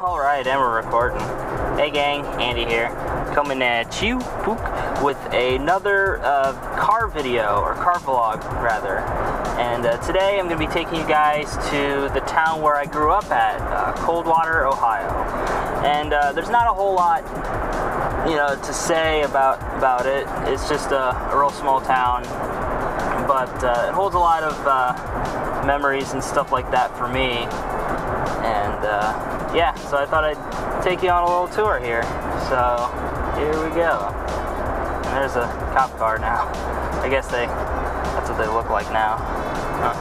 All right, and we're recording. Hey gang, Andy here, coming at you pook, with another uh, car video, or car vlog rather. And uh, today I'm going to be taking you guys to the town where I grew up at, uh, Coldwater, Ohio. And uh, there's not a whole lot, you know, to say about about it. It's just a, a real small town, but uh, it holds a lot of uh, memories and stuff like that for me. And yeah, so I thought I'd take you on a little tour here. So here we go. And there's a cop car now. I guess they, that's what they look like now. Huh.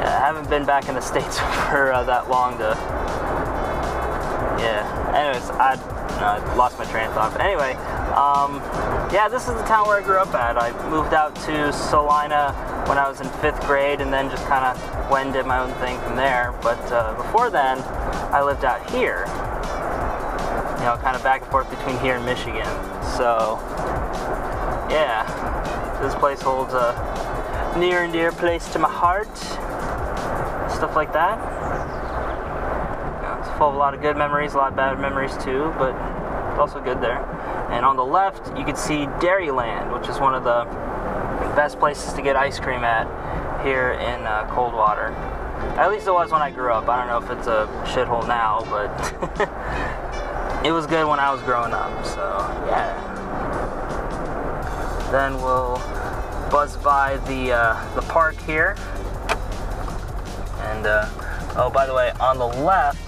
Yeah, I haven't been back in the States for uh, that long to, yeah. Anyways, I, no, I lost my train of thought. But anyway, um, yeah, this is the town where I grew up at. I moved out to Celina when I was in fifth grade and then just kind of and did my own thing from there. But uh, before then, I lived out here, you know, kind of back and forth between here and Michigan. So, yeah, this place holds a near and dear place to my heart. Stuff like that. You know, it's full of a lot of good memories, a lot of bad memories too, but it's also good there. And on the left, you can see Dairyland, which is one of the best places to get ice cream at here in uh, Coldwater. At least it was when I grew up. I don't know if it's a shithole now, but it was good when I was growing up. So yeah. Then we'll buzz by the uh, the park here. And uh, oh, by the way, on the left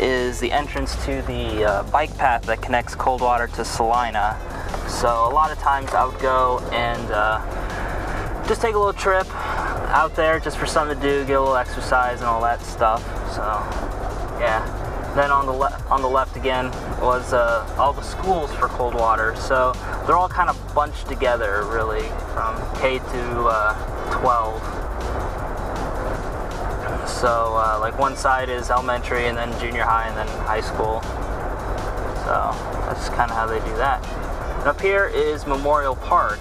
is the entrance to the uh, bike path that connects Coldwater to Celina. So a lot of times I would go and uh, just take a little trip out there just for something to do, get a little exercise and all that stuff. So yeah. Then on the le- on the left again was uh, all the schools for Coldwater. So they're all kind of bunched together, really, from K to uh, 12. So, uh, like one side is elementary, and then junior high, and then high school. So that's kind of how they do that. And up here is Memorial Park,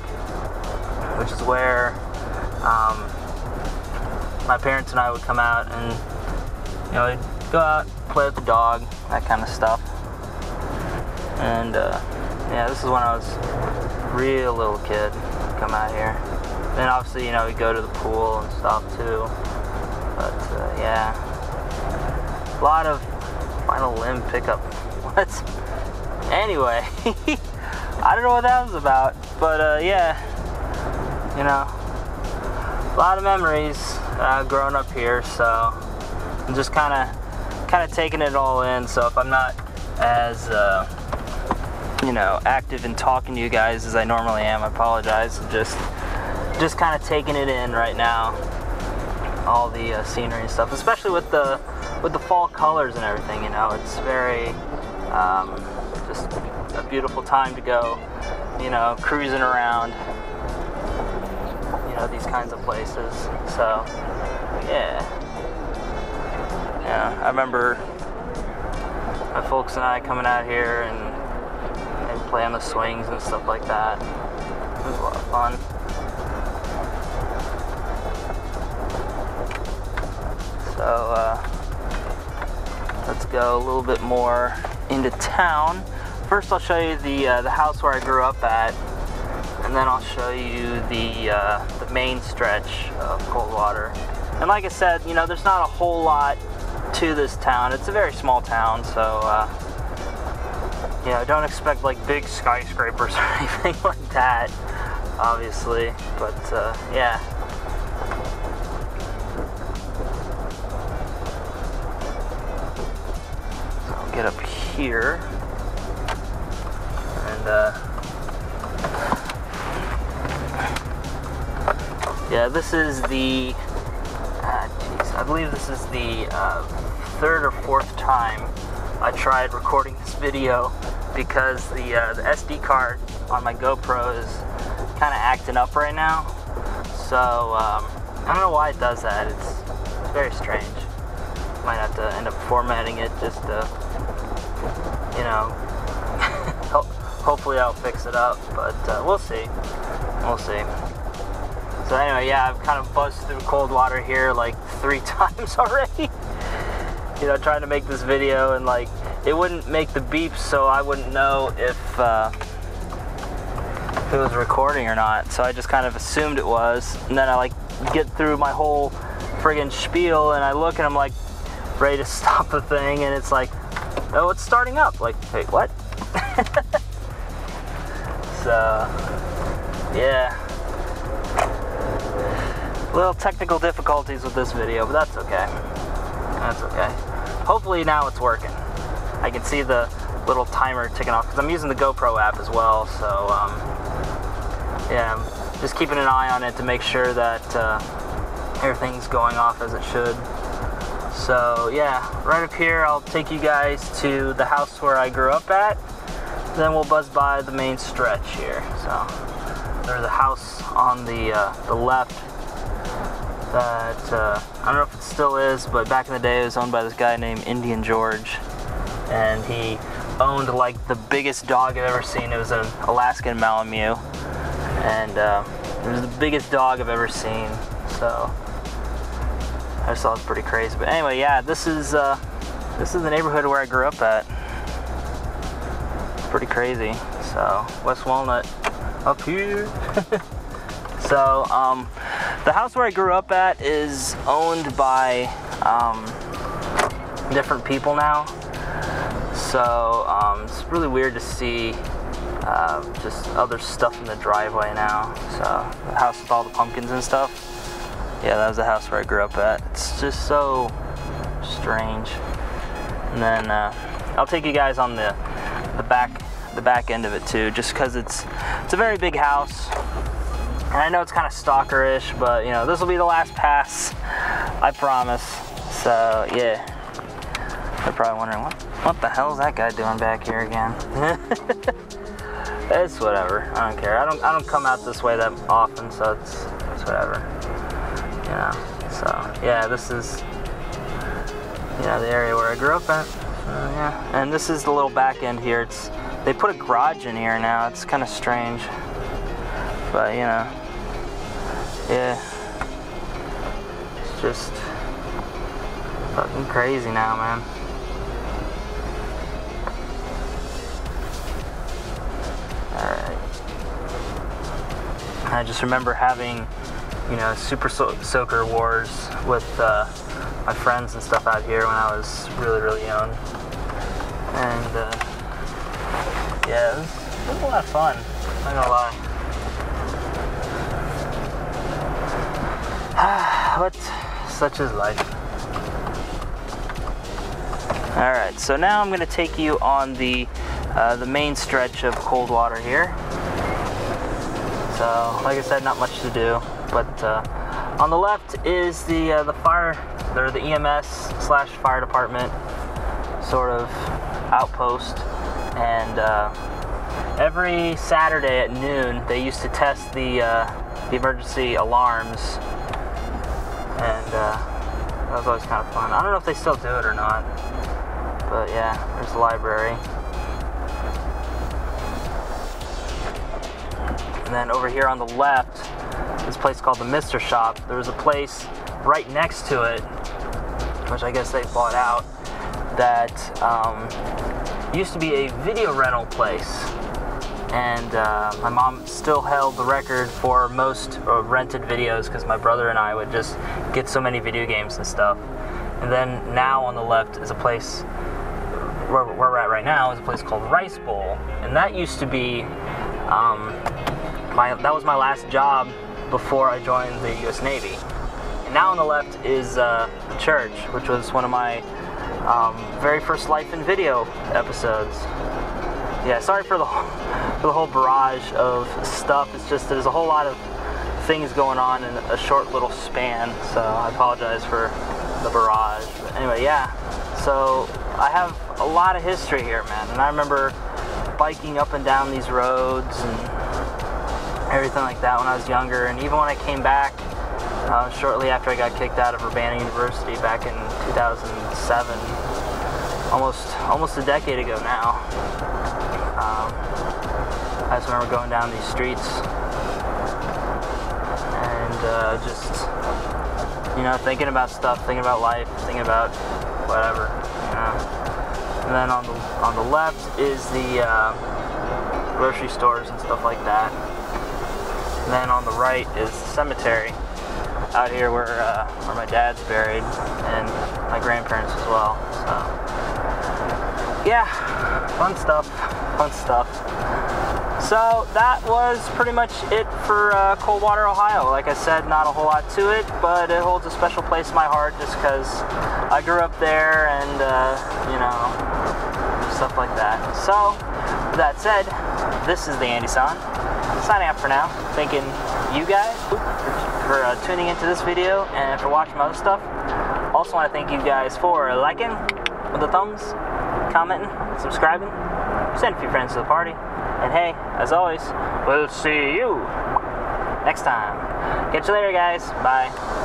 which is where um, my parents and I would come out and you know go out, play with the dog, that kind of stuff. And uh, yeah, this is when I was real little kid. Come out here. Then obviously, you know, we go to the pool and stuff too. But uh, yeah, a lot of final limb pickup. What? Anyway, I don't know what that was about, but uh, yeah, you know, a lot of memories uh, growing up here. So I'm just kind of, kind of taking it all in. So if I'm not as uh, you know active in talking to you guys as I normally am, I apologize. Just, just kind of taking it in right now all the uh, scenery and stuff, especially with the with the fall colors and everything. You know, it's very um, just a beautiful time to go. You know, cruising around. Know these kinds of places. So yeah, yeah. I remember my folks and I coming out here and, and playing the swings and stuff like that. It was a lot of fun. So uh, let's go a little bit more into town. First, I'll show you the uh, the house where I grew up at, and then I'll show you the uh, the main stretch of Coldwater. And like I said, you know, there's not a whole lot to this town. It's a very small town, so uh, you know, don't expect like big skyscrapers or anything like that, obviously. But uh, yeah. I'll get up here and uh, yeah this is the uh, I believe this is the uh, third or fourth time I tried recording this video because the, uh, the SD card on my GoPro is kind of acting up right now so um, I don't know why it does that it's, it's very strange might have to end up formatting it just to you know, hopefully I'll fix it up, but uh, we'll see. We'll see. So anyway, yeah, I've kind of buzzed through Coldwater here like three times already. you know, trying to make this video and like it wouldn't make the beeps, so I wouldn't know if uh, if it was recording or not. So I just kind of assumed it was, and then I like get through my whole friggin' spiel, and I look and I'm like ready to stop the thing, and it's like, oh, it's starting up. Like, wait, what? so yeah. Little technical difficulties with this video, but that's okay. That's okay. Hopefully now it's working. I can see the little timer ticking off because I'm using the GoPro app as well. So um, yeah, I'm just keeping an eye on it to make sure that uh, everything's going off as it should. So yeah, right up here, I'll take you guys to the house where I grew up at. Then we'll buzz by the main stretch here. So there's a house on the uh, the left that uh, I don't know if it still is, but back in the day it was owned by this guy named Indian George, and he owned like the biggest dog I've ever seen. It was an Alaskan Malamute, and uh, it was the biggest dog I've ever seen. So I just thought it was pretty crazy. But anyway, yeah, this is uh, this is the neighborhood where I grew up at. It's pretty crazy. So West Walnut up here. so um, the house where I grew up at is owned by um, different people now. So um, it's really weird to see uh, just other stuff in the driveway now. So the house with all the pumpkins and stuff. Yeah, that was the house where I grew up at. It's just so strange. And then uh, I'll take you guys on the the back the back end of it too, just because it's it's a very big house. And I know it's kind of stalkerish, but you know this will be the last pass, I promise. So yeah, they're probably wondering what what the hell is that guy doing back here again? it's whatever. I don't care. I don't I don't come out this way that often, so it's it's whatever. Know. So yeah, this is yeah the area where I grew up at. So, yeah, and this is the little back end here. It's they put a garage in here now. It's kind of strange, but you know, yeah, it's just fucking crazy now, man. I just remember having, you know, Super so- Soaker Wars with uh, my friends and stuff out here when I was really, really young. And uh, yeah, it was, it was, a lot of fun. Not gonna lie. But such is life. All right, so now I'm gonna take you on the uh, the main stretch of Coldwater here. So, like I said, not much to do. But uh, on the left is the uh, the fire, or the EMS slash fire department sort of outpost, and uh, every Saturday at noon they used to test the uh, the emergency alarms, uh, that was always kind of fun. I don't know if they still do it or not, but yeah, there's the library. And then over here on the left, this place called the Mister Shop. There was a place right next to it, which I guess they bought out, that um, used to be a video rental place. And uh, my mom still held the record for most uh, rented videos because my brother and I would just get so many video games and stuff. And then now on the left is a place where, where we're at right now is a place called Rice Bowl, and that used to be um, my that was my last job before I joined the U.S. Navy. And now on the left is uh, the church, which was one of my um, very first life in video episodes. Yeah, sorry for the for the whole barrage of stuff. It's just there's a whole lot of things going on in a short little span, so I apologize for the barrage. But anyway, yeah. So I have a lot of history here, man, and I remember biking up and down these roads and everything like that when I was younger. And even when I came back uh, shortly after I got kicked out of Urbana University back in 2007, almost almost a decade ago now. Um, I just remember going down these streets and uh, just you know thinking about stuff, thinking about life, thinking about whatever. You know. And then on the on the left is the uh, grocery stores and stuff like that. And then on the right is the cemetery out here where uh, where my dad's buried and my grandparents as well. So yeah, fun stuff, fun stuff. So that was pretty much it for uh, Coldwater, Ohio. Like I said, not a whole lot to it, but it holds a special place in my heart just because I grew up there and, uh, you know, stuff like that. So, with that said, this is the Andy San, signing out for now. Thanking you guys for, for uh, tuning into this video and for watching my other stuff. Also want to thank you guys for liking with the thumbs, commenting, subscribing, send a few friends to the party. And hey, as always, we'll see you next time. Catch you later, guys. Bye.